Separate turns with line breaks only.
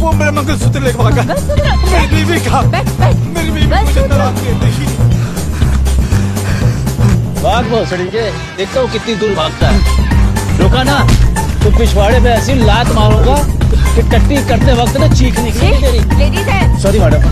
वो मेरे मंगलसूत्र लेकर भागा मेरी बीवी का। मेरी बीवी मुझे तलाक दे दी।
भाग बहुत सड़ी के देखता हूँ कितनी दूर भागता है। रुका ना तो पिछवाड़े में ऐसी लात मारूँगा कि टट्टी करते वक्त ना चीख निकली तेरी।
लेडीज़ है
सॉरी मैडम